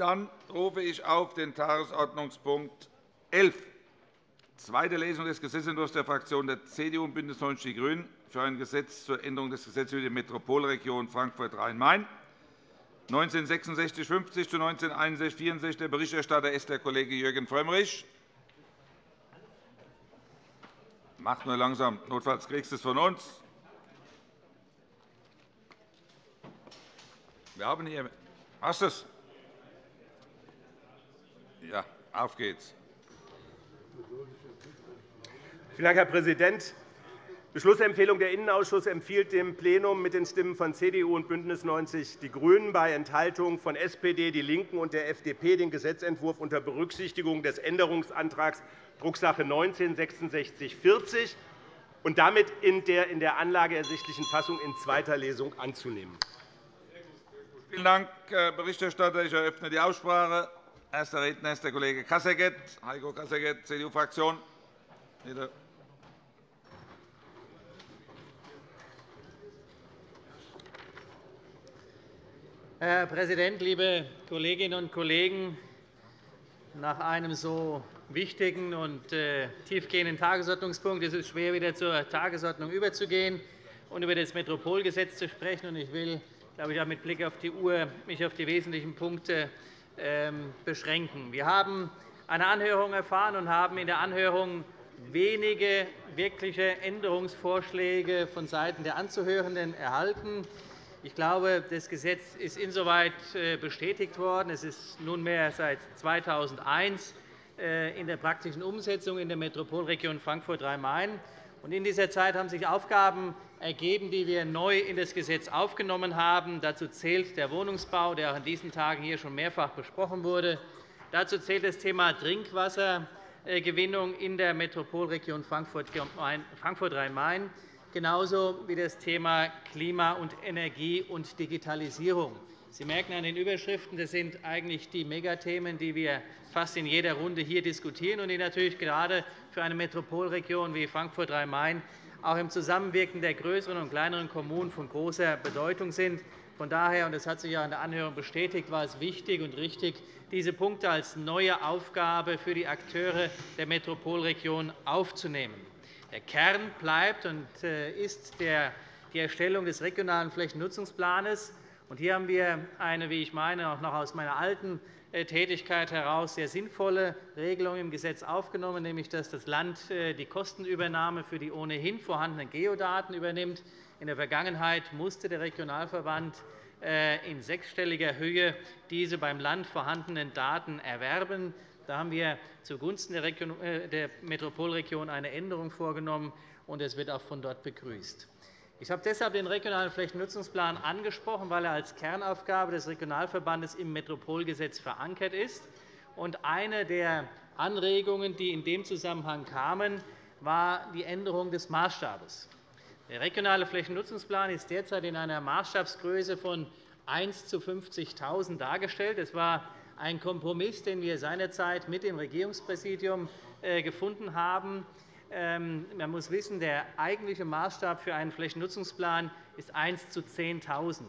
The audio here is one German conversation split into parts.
Dann rufe ich auf den Tagesordnungspunkt 11, zweite Lesung des Gesetzentwurfs der Fraktionen der CDU und BÜNDNIS 90 die GRÜNEN für ein Gesetz zur Änderung des Gesetzes über die Metropolregion Frankfurt-Rhein-Main 1966 50 zu 1961 64. Der Berichterstatter ist der Kollege Jürgen Frömmrich. Macht nur langsam, notfalls kriegst du es von uns. Wir haben hier. Hast du es? Ja, auf geht's. Vielen Dank, Herr Präsident. Beschlussempfehlung Der Innenausschuss empfiehlt dem Plenum mit den Stimmen von CDU und BÜNDNIS 90 die GRÜNEN bei Enthaltung von SPD, DIE LINKEN und der FDP den Gesetzentwurf unter Berücksichtigung des Änderungsantrags Drucksache 19 /6640 und damit in der in der Anlage ersichtlichen Fassung in zweiter Lesung anzunehmen. Vielen Dank, Herr Berichterstatter. Ich eröffne die Aussprache. Erster Redner ist der Kollege Kasseckert, Heiko Kasseckert, CDU-Fraktion. Herr Präsident, liebe Kolleginnen und Kollegen! Nach einem so wichtigen und äh, tiefgehenden Tagesordnungspunkt ist es schwer, wieder zur Tagesordnung überzugehen und über das Metropolgesetz zu sprechen. Ich will glaube ich, auch mit Blick auf die Uhr mich auf die wesentlichen Punkte beschränken. Wir haben eine Anhörung erfahren und haben in der Anhörung wenige wirkliche Änderungsvorschläge vonseiten der Anzuhörenden erhalten. Ich glaube, das Gesetz ist insoweit äh, bestätigt worden. Es ist nunmehr seit 2001 äh, in der praktischen Umsetzung in der Metropolregion Frankfurt-Rhein-Main. In dieser Zeit haben sich Aufgaben ergeben, die wir neu in das Gesetz aufgenommen haben. Dazu zählt der Wohnungsbau, der auch in diesen Tagen hier schon mehrfach besprochen wurde. Dazu zählt das Thema Trinkwassergewinnung in der Metropolregion Frankfurt-Rhein-Main, genauso wie das Thema Klima- und Energie- und Digitalisierung. Sie merken an den Überschriften, das sind eigentlich die Megathemen, die wir fast in jeder Runde hier diskutieren und die natürlich gerade für eine Metropolregion wie Frankfurt-Rhein-Main auch im Zusammenwirken der größeren und kleineren Kommunen von großer Bedeutung sind. Von daher, und das hat sich ja in der Anhörung bestätigt, war es wichtig und richtig, diese Punkte als neue Aufgabe für die Akteure der Metropolregion aufzunehmen. Der Kern bleibt und äh, ist die Erstellung des regionalen Flächennutzungsplans. Hier haben wir eine, wie ich meine, auch noch aus meiner alten Tätigkeit heraus sehr sinnvolle Regelung im Gesetz aufgenommen, nämlich dass das Land äh, die Kostenübernahme für die ohnehin vorhandenen Geodaten übernimmt. In der Vergangenheit musste der Regionalverband äh, in sechsstelliger Höhe diese beim Land vorhandenen Daten erwerben. Da haben wir zugunsten der Metropolregion eine Änderung vorgenommen, und es wird auch von dort begrüßt. Ich habe deshalb den Regionalen Flächennutzungsplan angesprochen, weil er als Kernaufgabe des Regionalverbandes im Metropolgesetz verankert ist. Eine der Anregungen, die in dem Zusammenhang kamen, war die Änderung des Maßstabs. Der Regionale Flächennutzungsplan ist derzeit in einer Maßstabsgröße von 1 zu 50.000 dargestellt. Das war ein Kompromiss, den wir seinerzeit mit dem Regierungspräsidium äh, gefunden haben. Ähm, man muss wissen, der eigentliche Maßstab für einen Flächennutzungsplan ist 1 zu 10.000.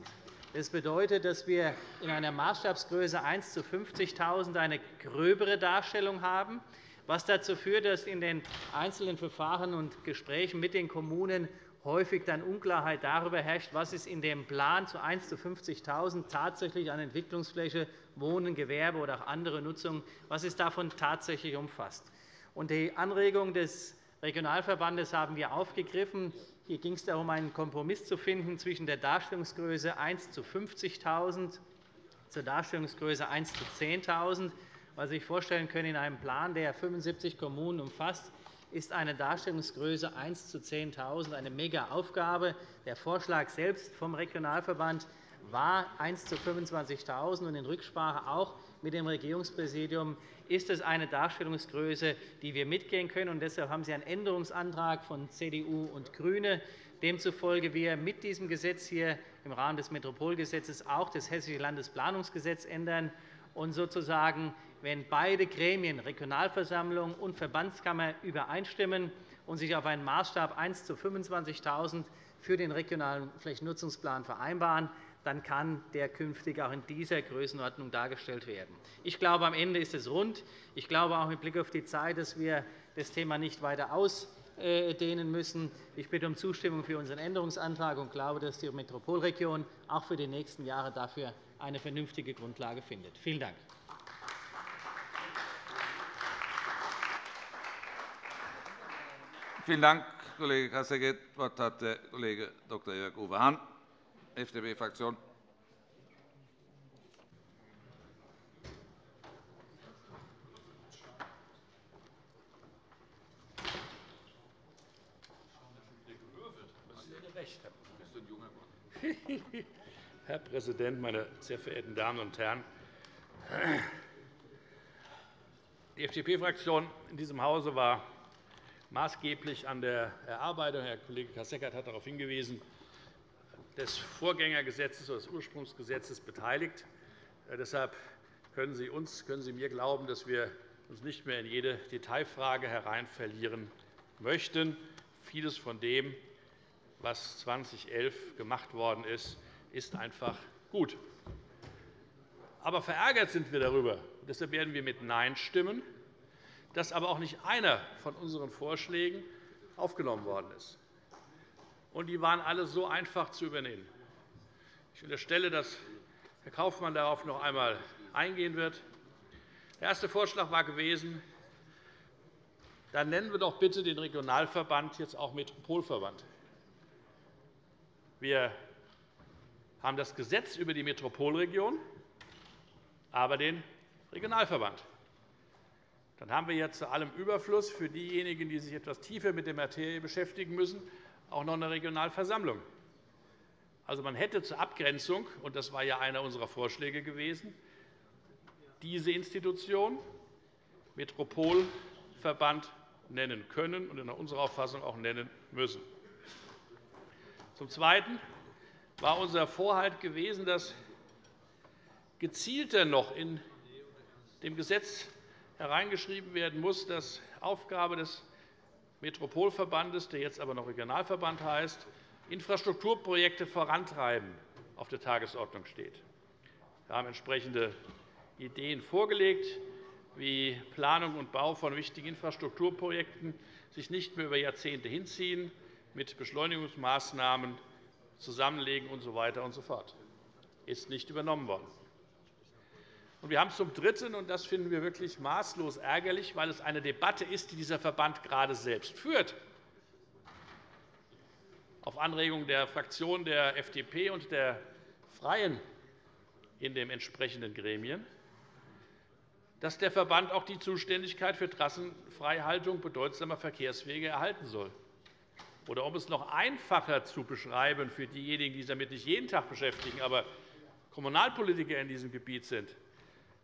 Das bedeutet, dass wir in einer Maßstabsgröße 1 zu 50.000 eine gröbere Darstellung haben, was dazu führt, dass in den einzelnen Verfahren und Gesprächen mit den Kommunen häufig dann Unklarheit darüber herrscht, was ist in dem Plan zu 1 zu 50.000 tatsächlich an Entwicklungsfläche, Wohnen, Gewerbe oder auch andere Nutzung, was ist davon tatsächlich umfasst. Die Anregung des Regionalverbandes haben wir aufgegriffen. Hier ging es darum, einen Kompromiss zu finden zwischen der Darstellungsgröße 1 zu 50.000 zur Darstellungsgröße 1 zu 10.000. Was Sie sich vorstellen können, in einem Plan, der 75 Kommunen umfasst, ist eine Darstellungsgröße 1 zu 10.000 eine Mega-Aufgabe. Der Vorschlag selbst vom Regionalverband war 1 zu 25.000 und in Rücksprache auch mit dem Regierungspräsidium ist es eine Darstellungsgröße, die wir mitgehen können. Deshalb haben Sie einen Änderungsantrag von CDU und GRÜNE, demzufolge wir mit diesem Gesetz hier im Rahmen des Metropolgesetzes auch das Hessische Landesplanungsgesetz ändern und sozusagen, wenn beide Gremien, Regionalversammlung und Verbandskammer, übereinstimmen und sich auf einen Maßstab 1 zu 25.000 für den regionalen Flächennutzungsplan vereinbaren, dann kann der künftig auch in dieser Größenordnung dargestellt werden. Ich glaube, am Ende ist es rund. Ich glaube auch mit Blick auf die Zeit, dass wir das Thema nicht weiter ausdehnen müssen. Ich bitte um Zustimmung für unseren Änderungsantrag und glaube, dass die Metropolregion auch für die nächsten Jahre dafür eine vernünftige Grundlage findet. Vielen Dank. Vielen Dank, Kollege Kasseckert. Das Wort hat der Kollege Dr. Jörg Uwe Hahn, FDP-Fraktion. Herr Präsident, meine sehr verehrten Damen und Herren! Die FDP-Fraktion in diesem Hause war maßgeblich an der Erarbeitung, Herr Kollege Kasseckert hat darauf hingewiesen, des Vorgängergesetzes oder des Ursprungsgesetzes beteiligt. Äh, deshalb können Sie uns, können Sie mir glauben, dass wir uns nicht mehr in jede Detailfrage hereinverlieren möchten. Vieles von dem, was 2011 gemacht worden ist, ist einfach gut. Aber verärgert sind wir darüber. Deshalb werden wir mit Nein stimmen, dass aber auch nicht einer von unseren Vorschlägen aufgenommen worden ist. Und die waren alle so einfach zu übernehmen. Ich unterstelle, dass Herr Kaufmann darauf noch einmal eingehen wird. Der erste Vorschlag war gewesen, dann nennen wir doch bitte den Regionalverband jetzt auch Metropolverband. Wir haben das Gesetz über die Metropolregion, aber den Regionalverband. Dann haben wir jetzt zu allem Überfluss für diejenigen, die sich etwas tiefer mit der Materie beschäftigen müssen, auch noch eine Regionalversammlung. Also, man hätte zur Abgrenzung, und das war ja einer unserer Vorschläge gewesen, diese Institution Metropolverband nennen können und nach unserer Auffassung auch nennen müssen. Zum Zweiten war unser Vorhalt gewesen, dass gezielter noch in dem Gesetz hereingeschrieben werden muss, dass Aufgabe des Metropolverbandes, der jetzt aber noch Regionalverband heißt, Infrastrukturprojekte vorantreiben auf der Tagesordnung steht. Wir haben entsprechende Ideen vorgelegt, wie Planung und Bau von wichtigen Infrastrukturprojekten sich nicht mehr über Jahrzehnte hinziehen, mit Beschleunigungsmaßnahmen zusammenlegen usw. So so fort. ist nicht übernommen worden. Wir haben zum Dritten, und das finden wir wirklich maßlos ärgerlich, weil es eine Debatte ist, die dieser Verband gerade selbst führt, auf Anregung der Fraktion der FDP und der Freien in den entsprechenden Gremien, dass der Verband auch die Zuständigkeit für Trassenfreihaltung bedeutsamer Verkehrswege erhalten soll. Oder um es noch einfacher zu beschreiben für diejenigen, die sich damit nicht jeden Tag beschäftigen, aber Kommunalpolitiker in diesem Gebiet sind,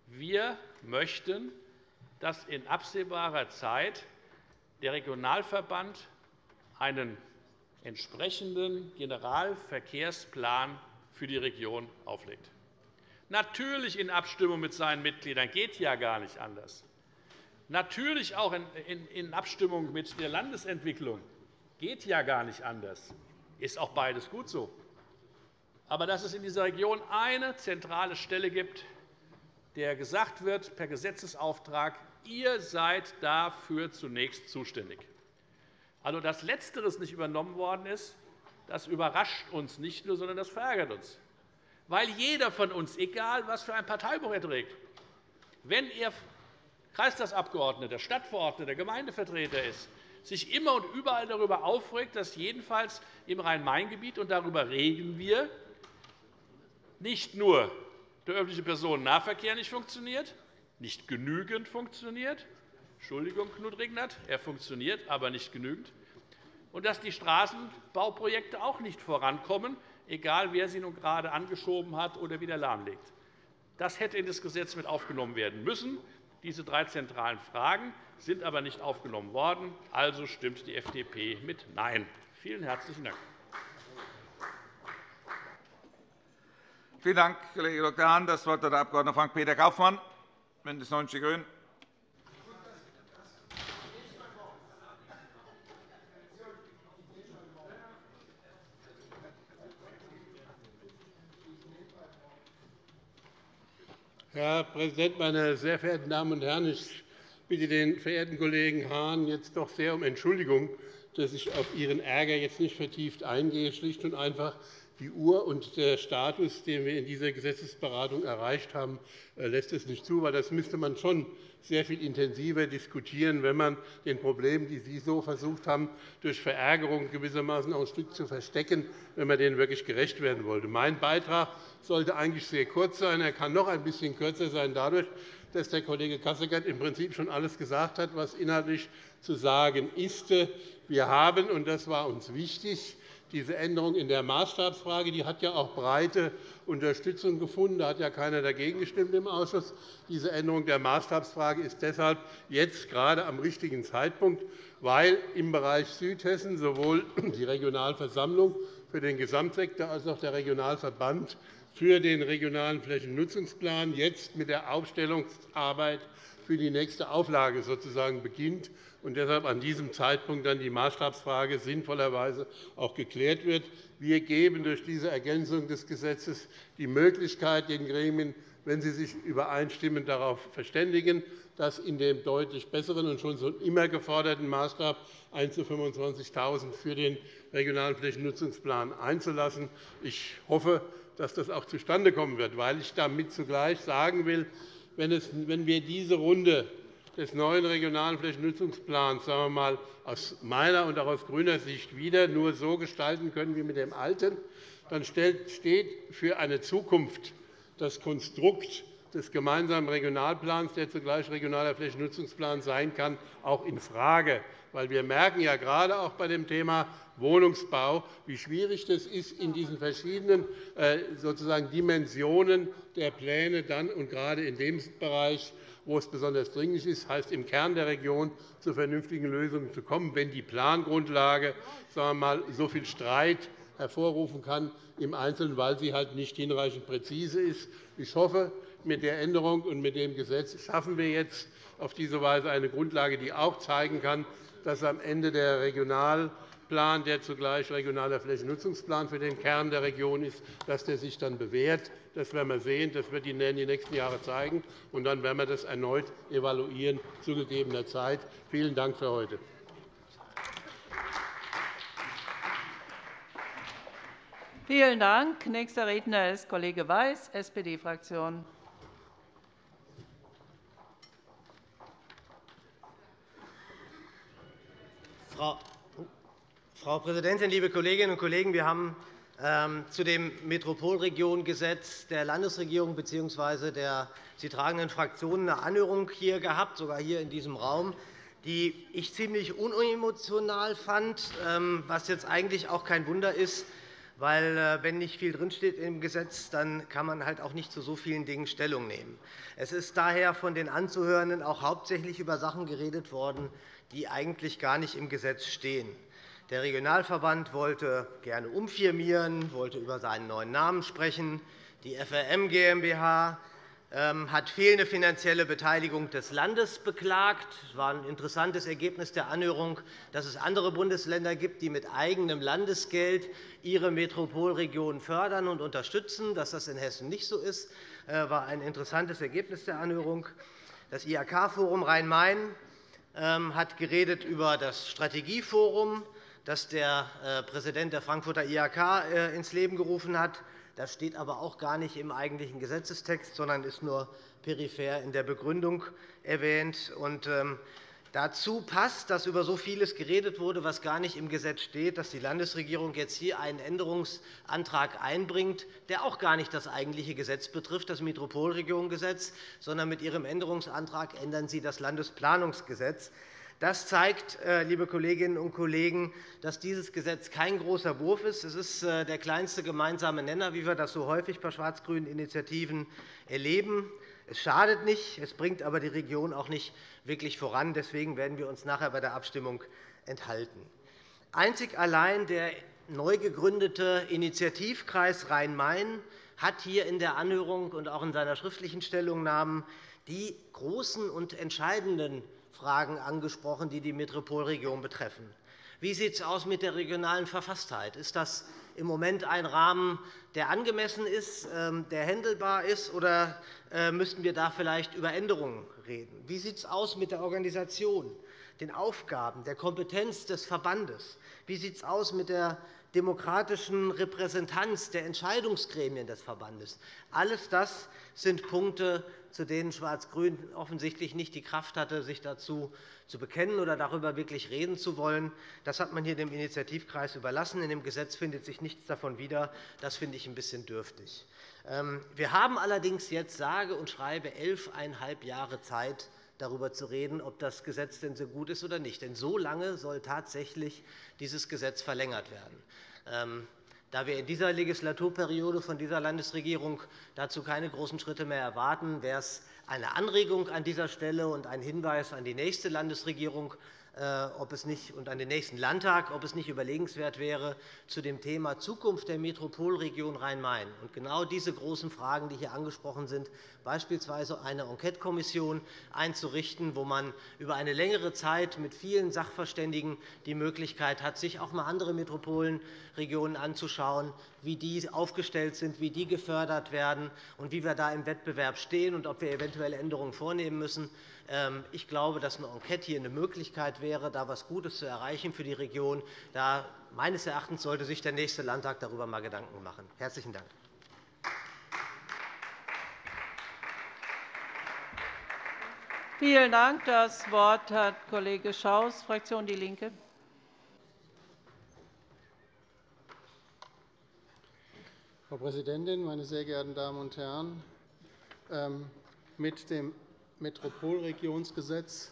wir möchten, dass in absehbarer Zeit der Regionalverband einen entsprechenden Generalverkehrsplan für die Region auflegt. Natürlich in Abstimmung mit seinen Mitgliedern, geht ja gar nicht anders. Natürlich auch in Abstimmung mit der Landesentwicklung, geht ja gar nicht anders. Ist auch beides gut so. Aber dass es in dieser Region eine zentrale Stelle gibt, der gesagt wird per Gesetzesauftrag, ihr seid dafür zunächst zuständig. Also, dass Letzteres nicht übernommen worden ist, das überrascht uns nicht nur, sondern das verärgert uns. Weil jeder von uns, egal was für ein Parteibuch er trägt, wenn er Kreistagsabgeordneter, Stadtverordneter, Gemeindevertreter ist, sich immer und überall darüber aufregt, dass jedenfalls im Rhein-Main-Gebiet, und darüber reden wir, nicht nur der öffentliche Personennahverkehr nicht funktioniert, nicht genügend funktioniert. Entschuldigung, Knut Regnert, er funktioniert, aber nicht genügend. Und dass die Straßenbauprojekte auch nicht vorankommen, egal wer sie nun gerade angeschoben hat oder wieder lahmlegt. Das hätte in das Gesetz mit aufgenommen werden müssen. Diese drei zentralen Fragen sind aber nicht aufgenommen worden. Also stimmt die FDP mit Nein. Vielen herzlichen Dank. Vielen Dank, Kollege Dr. Hahn. Das Wort hat der Abg. Frank-Peter Kaufmann, BÜNDNIS 90 die GRÜNEN. Herr Präsident, meine sehr verehrten Damen und Herren! Ich bitte den verehrten Kollegen Hahn jetzt doch sehr um Entschuldigung, dass ich auf Ihren Ärger jetzt nicht vertieft eingehe. Schlicht und einfach die Uhr und der Status, den wir in dieser Gesetzesberatung erreicht haben, äh, lässt es nicht zu. Weil das müsste man schon sehr viel intensiver diskutieren, wenn man den Problemen, die Sie so versucht haben, durch Verärgerung gewissermaßen auch ein Stück zu verstecken, wenn man denen wirklich gerecht werden wollte. Mein Beitrag sollte eigentlich sehr kurz sein. Er kann noch ein bisschen kürzer sein, dadurch, dass der Kollege Kasseckert im Prinzip schon alles gesagt hat, was inhaltlich zu sagen ist. Wir haben, und das war uns wichtig, diese Änderung in der Maßstabsfrage die hat ja auch breite Unterstützung gefunden. Da hat ja keiner dagegen gestimmt im Ausschuss. Diese Änderung der Maßstabsfrage ist deshalb jetzt gerade am richtigen Zeitpunkt, weil im Bereich Südhessen sowohl die Regionalversammlung für den Gesamtsektor als auch der Regionalverband für den Regionalen Flächennutzungsplan jetzt mit der Aufstellungsarbeit für die nächste Auflage sozusagen beginnt und deshalb an diesem Zeitpunkt dann die Maßstabsfrage sinnvollerweise auch geklärt wird. Wir geben durch diese Ergänzung des Gesetzes die Möglichkeit, den Gremien, wenn sie sich übereinstimmend darauf verständigen, das in dem deutlich besseren und schon immer geforderten Maßstab 1 zu 25.000 für den Regionalen Flächennutzungsplan einzulassen. Ich hoffe, dass das auch zustande kommen wird, weil ich damit zugleich sagen will, wenn wir diese Runde des neuen Regionalen Flächennutzungsplans sagen wir mal, aus meiner und auch aus grüner Sicht wieder nur so gestalten können wie mit dem alten, dann steht für eine Zukunft das Konstrukt des gemeinsamen Regionalplans, der zugleich regionaler Flächennutzungsplan sein kann, auch infrage. Weil wir merken ja gerade auch bei dem Thema Wohnungsbau, wie schwierig es ist, in diesen verschiedenen äh, sozusagen Dimensionen der Pläne dann und gerade in dem Bereich wo es besonders dringlich ist, heißt im Kern der Region zu vernünftigen Lösungen zu kommen, wenn die Plangrundlage sagen wir mal, so viel Streit hervorrufen kann im Einzelnen, weil sie halt nicht hinreichend präzise ist. Ich hoffe, mit der Änderung und mit dem Gesetz schaffen wir jetzt auf diese Weise eine Grundlage, die auch zeigen kann, dass am Ende der Regional Plan, der zugleich regionaler Flächennutzungsplan für den Kern der Region ist, dass der sich dann bewährt. Das werden wir sehen. Das wird die nächsten Jahre zeigen. Und dann werden wir das erneut evaluieren zu gegebener Zeit. Vielen Dank für heute. Vielen Dank. Nächster Redner ist Kollege Weiß, SPD-Fraktion. Frau Präsidentin, liebe Kolleginnen und Kollegen! Wir haben ähm, zu dem Metropolregionengesetz der Landesregierung bzw. der sie tragenden Fraktionen eine Anhörung hier gehabt, sogar hier in diesem Raum, die ich ziemlich unemotional fand, ähm, was jetzt eigentlich auch kein Wunder ist, weil äh, wenn nicht viel drinsteht im Gesetz, dann kann man halt auch nicht zu so vielen Dingen Stellung nehmen. Es ist daher von den Anzuhörenden auch hauptsächlich über Sachen geredet worden, die eigentlich gar nicht im Gesetz stehen. Der Regionalverband wollte gerne umfirmieren, wollte über seinen neuen Namen sprechen. Die FRM GmbH hat fehlende finanzielle Beteiligung des Landes beklagt. Es war ein interessantes Ergebnis der Anhörung, dass es andere Bundesländer gibt, die mit eigenem Landesgeld ihre Metropolregionen fördern und unterstützen. Dass das in Hessen nicht so ist, äh, war ein interessantes Ergebnis der Anhörung. Das IHK-Forum Rhein-Main ähm, hat geredet über das Strategieforum das der äh, Präsident der Frankfurter IHK äh, ins Leben gerufen hat. Das steht aber auch gar nicht im eigentlichen Gesetzestext, sondern ist nur peripher in der Begründung erwähnt. Ähm, dazu passt, dass über so vieles geredet wurde, was gar nicht im Gesetz steht, dass die Landesregierung jetzt hier einen Änderungsantrag einbringt, der auch gar nicht das eigentliche Gesetz betrifft, das Metropolregionengesetz, sondern mit Ihrem Änderungsantrag ändern Sie das Landesplanungsgesetz. Das zeigt, äh, liebe Kolleginnen und Kollegen, dass dieses Gesetz kein großer Wurf ist. Es ist äh, der kleinste gemeinsame Nenner, wie wir das so häufig bei schwarz-grünen Initiativen erleben. Es schadet nicht, es bringt aber die Region auch nicht wirklich voran. Deswegen werden wir uns nachher bei der Abstimmung enthalten. Einzig allein der neu gegründete Initiativkreis Rhein-Main hat hier in der Anhörung und auch in seiner schriftlichen Stellungnahme die großen und entscheidenden Fragen angesprochen, die die Metropolregion betreffen. Wie sieht es aus mit der regionalen Verfasstheit? Ist das im Moment ein Rahmen, der angemessen ist, ähm, der händelbar ist, oder äh, müssten wir da vielleicht über Änderungen reden? Wie sieht es aus mit der Organisation, den Aufgaben, der Kompetenz des Verbandes? Wie sieht es aus mit der demokratischen Repräsentanz der Entscheidungsgremien des Verbandes? Alles das sind Punkte, zu denen Schwarz-Grün offensichtlich nicht die Kraft hatte, sich dazu zu bekennen oder darüber wirklich reden zu wollen. Das hat man hier dem Initiativkreis überlassen. In dem Gesetz findet sich nichts davon wieder. Das finde ich ein bisschen dürftig. Ähm, wir haben allerdings jetzt sage und schreibe elfeinhalb Jahre Zeit, darüber zu reden, ob das Gesetz denn so gut ist oder nicht. Denn so lange soll tatsächlich dieses Gesetz verlängert werden. Da wir in dieser Legislaturperiode von dieser Landesregierung dazu keine großen Schritte mehr erwarten, wäre es eine Anregung an dieser Stelle und ein Hinweis an die nächste Landesregierung, ob es nicht, und an den nächsten Landtag, ob es nicht überlegenswert wäre, zu dem Thema Zukunft der Metropolregion Rhein-Main. Und genau diese großen Fragen, die hier angesprochen sind, beispielsweise eine Enquetekommission einzurichten, wo man über eine längere Zeit mit vielen Sachverständigen die Möglichkeit hat, sich auch einmal andere Metropolenregionen anzuschauen, wie die aufgestellt sind, wie die gefördert werden und wie wir da im Wettbewerb stehen und ob wir eventuell Änderungen vornehmen müssen. Ähm, ich glaube, dass eine Enquete hier eine Möglichkeit wäre, da etwas Gutes zu erreichen für die Region. Da, meines Erachtens sollte sich der nächste Landtag darüber einmal Gedanken machen. – Herzlichen Dank. Vielen Dank. Das Wort hat Kollege Schaus, Fraktion DIE LINKE. Frau Präsidentin, meine sehr geehrten Damen und Herren! Ähm, mit dem Metropolregionsgesetz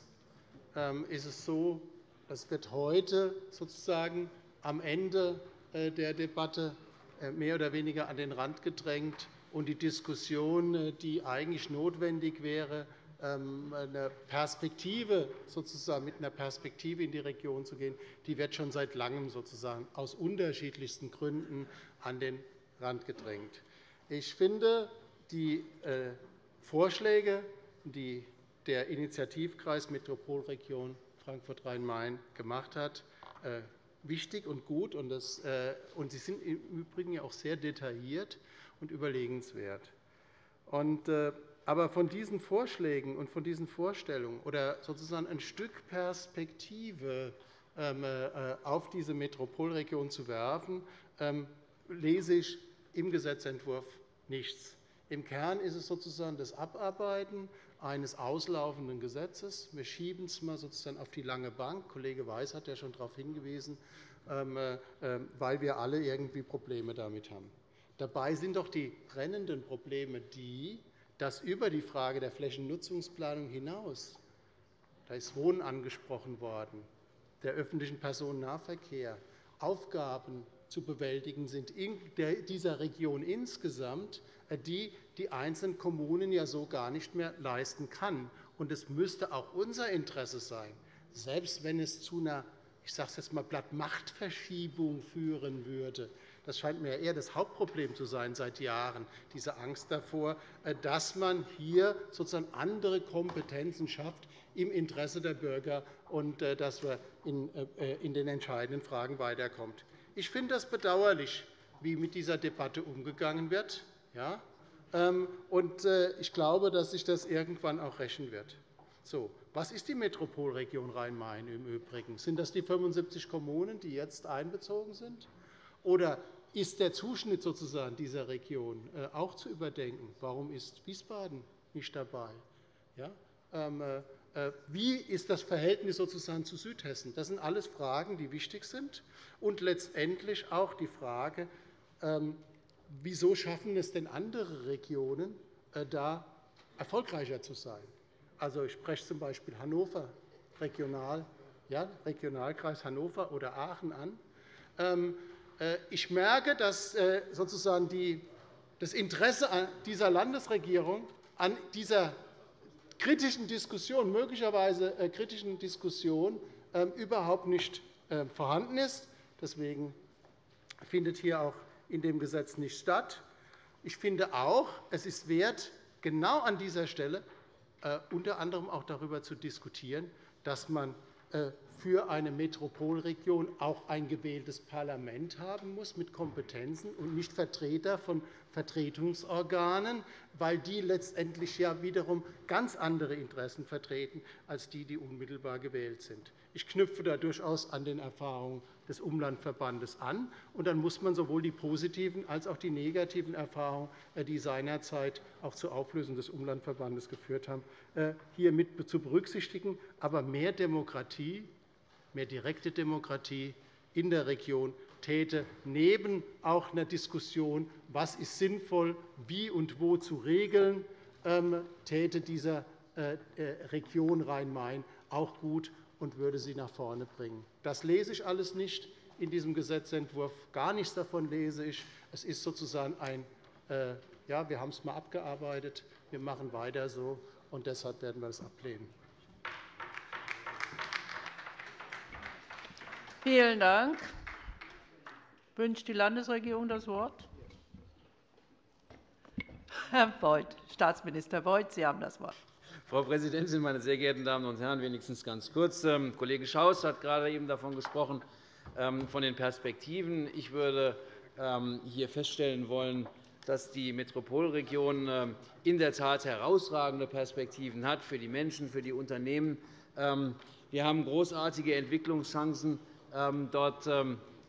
ähm, ist es so, das wird heute sozusagen am Ende äh, der Debatte äh, mehr oder weniger an den Rand gedrängt. Und die Diskussion, äh, die eigentlich notwendig wäre, ähm, eine Perspektive, sozusagen mit einer Perspektive in die Region zu gehen, die wird schon seit Langem sozusagen aus unterschiedlichsten Gründen an den Rand gedrängt. Ich finde, die Vorschläge die der Initiativkreis Metropolregion Frankfurt-Rhein-Main gemacht hat, äh, wichtig und gut. Äh, sie sind im Übrigen auch sehr detailliert und überlegenswert. Äh, aber von diesen Vorschlägen und von diesen Vorstellungen oder sozusagen ein Stück Perspektive ähm, auf diese Metropolregion zu werfen, ähm, lese ich im Gesetzentwurf nichts. Im Kern ist es sozusagen das Abarbeiten eines auslaufenden Gesetzes. Wir schieben es mal sozusagen auf die lange Bank. Kollege Weiß hat ja schon darauf hingewiesen, ähm, äh, weil wir alle irgendwie Probleme damit haben. Dabei sind doch die brennenden Probleme die, dass über die Frage der Flächennutzungsplanung hinaus, da ist Wohnen angesprochen worden, der öffentlichen Personennahverkehr, Aufgaben zu bewältigen sind in dieser Region insgesamt, äh, die die einzelnen Kommunen ja so gar nicht mehr leisten kann. Und es müsste auch unser Interesse sein, selbst wenn es zu einer ich sage es jetzt mal platt, Machtverschiebung führen würde. Das scheint mir eher das Hauptproblem zu sein seit Jahren, diese Angst davor, äh, dass man hier sozusagen andere Kompetenzen schafft im Interesse der Bürger und äh, dass man in den entscheidenden Fragen weiterkommt. Ich finde es bedauerlich, wie mit dieser Debatte umgegangen wird. Ja? Ähm, und äh, ich glaube, dass sich das irgendwann auch rächen wird. So, was ist die Metropolregion Rhein-Main im Übrigen? Sind das die 75 Kommunen, die jetzt einbezogen sind? Oder ist der Zuschnitt sozusagen dieser Region äh, auch zu überdenken? Warum ist Wiesbaden nicht dabei? Ja? Äh, wie ist das Verhältnis sozusagen zu Südhessen? Das sind alles Fragen, die wichtig sind. Und letztendlich auch die Frage, ähm, wieso schaffen es denn andere Regionen, äh, da erfolgreicher zu sein? Also, ich spreche z. B. Hannover, Regional, ja, Regionalkreis Hannover oder Aachen an. Ähm, äh, ich merke, dass sozusagen die, das Interesse dieser Landesregierung an dieser kritischen Diskussion, möglicherweise kritischen Diskussion ähm, überhaupt nicht vorhanden ist. Deswegen findet hier auch in dem Gesetz nicht statt. Ich finde auch, es ist wert, genau an dieser Stelle äh, unter anderem auch darüber zu diskutieren, dass man äh, für eine Metropolregion auch ein gewähltes Parlament haben muss mit Kompetenzen und nicht Vertreter von Vertretungsorganen, weil die letztendlich ja wiederum ganz andere Interessen vertreten als die, die unmittelbar gewählt sind. Ich knüpfe da durchaus an den Erfahrungen des Umlandverbandes an. Und dann muss man sowohl die positiven als auch die negativen Erfahrungen, äh, die seinerzeit auch zur Auflösung des Umlandverbandes geführt haben, äh, hier mit zu berücksichtigen. Aber mehr Demokratie, mehr direkte Demokratie in der Region täte neben auch einer Diskussion, was ist sinnvoll, wie und wo zu regeln, ähm, täte dieser äh, Region Rhein-Main auch gut und würde sie nach vorne bringen. Das lese ich alles nicht in diesem Gesetzentwurf. Gar nichts davon lese ich. Es ist sozusagen ein, äh, ja, wir haben es einmal abgearbeitet, wir machen weiter so, und deshalb werden wir es ablehnen. Vielen Dank. Wünscht die Landesregierung das Wort? Herr Beuth, Staatsminister Beuth, Sie haben das Wort. Frau Präsidentin, meine sehr geehrten Damen und Herren! Wenigstens ganz kurz. Ähm, Kollege Schaus hat gerade eben davon gesprochen, ähm, von den Perspektiven. Ich würde ähm, hier feststellen wollen, dass die Metropolregion in der Tat herausragende Perspektiven hat für die Menschen, für die Unternehmen. Wir haben großartige Entwicklungschancen dort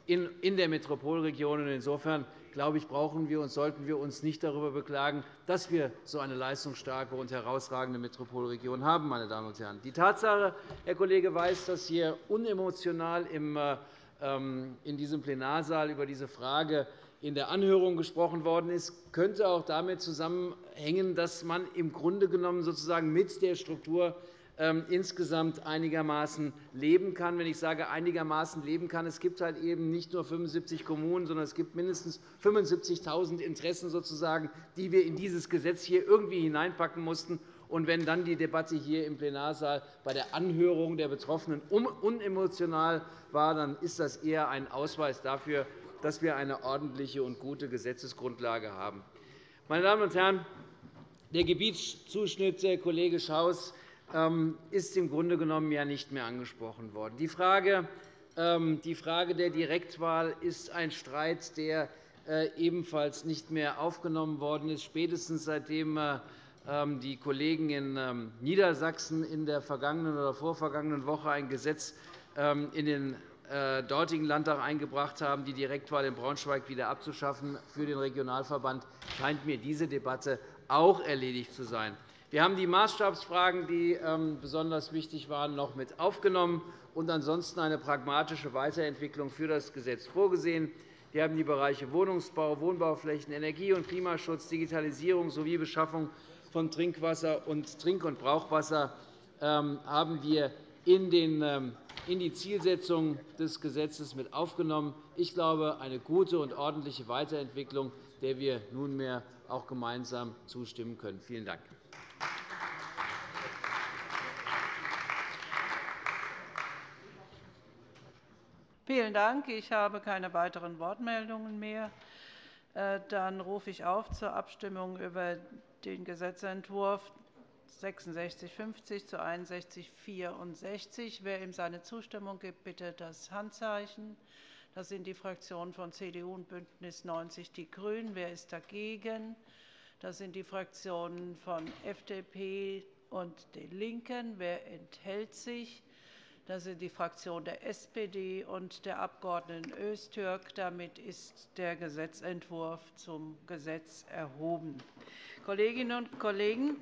in der Metropolregion. Insofern glaube ich, brauchen wir und sollten wir uns nicht darüber beklagen, dass wir so eine leistungsstarke und herausragende Metropolregion haben. Meine Damen und Herren. Die Tatsache, Herr Kollege Weiß, dass hier unemotional ähm, in diesem Plenarsaal über diese Frage in der Anhörung gesprochen worden ist, könnte auch damit zusammenhängen, dass man im Grunde genommen sozusagen mit der Struktur ähm, insgesamt einigermaßen leben kann. Wenn ich sage einigermaßen leben kann, es gibt halt eben nicht nur 75 Kommunen, sondern es gibt mindestens 75.000 Interessen, sozusagen, die wir in dieses Gesetz hier irgendwie hineinpacken mussten. Und wenn dann die Debatte hier im Plenarsaal bei der Anhörung der Betroffenen unemotional war, dann ist das eher ein Ausweis dafür, dass wir eine ordentliche und gute Gesetzesgrundlage haben. Meine Damen und Herren, der Gebietszuschnitt, Kollege Schaus, ähm, ist im Grunde genommen ja nicht mehr angesprochen worden. Die Frage, ähm, die Frage der Direktwahl ist ein Streit, der äh, ebenfalls nicht mehr aufgenommen worden ist, spätestens seitdem äh, ähm, die Kollegen in Niedersachsen in der vergangenen oder vorvergangenen Woche ein Gesetz in den äh, dortigen Landtag eingebracht haben, die Direktwahl in Braunschweig wieder abzuschaffen für den Regionalverband, scheint mir diese Debatte auch erledigt zu sein. Wir haben die Maßstabsfragen, die ähm, besonders wichtig waren, noch mit aufgenommen und ansonsten eine pragmatische Weiterentwicklung für das Gesetz vorgesehen. Wir haben die Bereiche Wohnungsbau, Wohnbauflächen, Energie- und Klimaschutz, Digitalisierung sowie Beschaffung von Trinkwasser und Trink- und Brauchwasser ähm, haben wir in ähm, die Zielsetzung des Gesetzes mit aufgenommen. Ich glaube, eine gute und ordentliche Weiterentwicklung, der wir nunmehr auch gemeinsam zustimmen können. Vielen Dank. Vielen Dank. Ich habe keine weiteren Wortmeldungen mehr. Äh, dann rufe ich auf zur Abstimmung über den Gesetzentwurf 6650 zu 6164. Wer ihm seine Zustimmung gibt, bitte das Handzeichen. Das sind die Fraktionen von CDU und BÜNDNIS 90 die GRÜNEN. Wer ist dagegen? Das sind die Fraktionen von FDP und den LINKEN. Wer enthält sich? Das sind die Fraktionen der SPD und der Abg. Öztürk. Damit ist der Gesetzentwurf zum Gesetz erhoben. Kolleginnen und Kollegen,